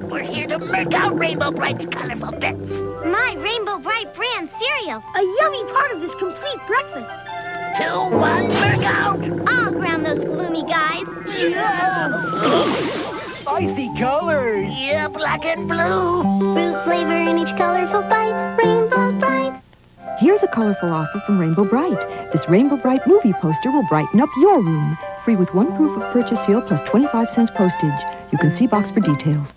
We're here to make out Rainbow Brite's colorful bits. My Rainbow Brite brand cereal. A yummy part of this complete breakfast. Two, one, make out. I'll ground those gloomy guys. I see colors. Yeah, black and blue. Fruit flavor in each colorful bite. Rainbow Brite. Here's a colorful offer from Rainbow Brite. This Rainbow Brite movie poster will brighten up your room. Free with one proof of purchase seal plus 25 cents postage. You can see box for details.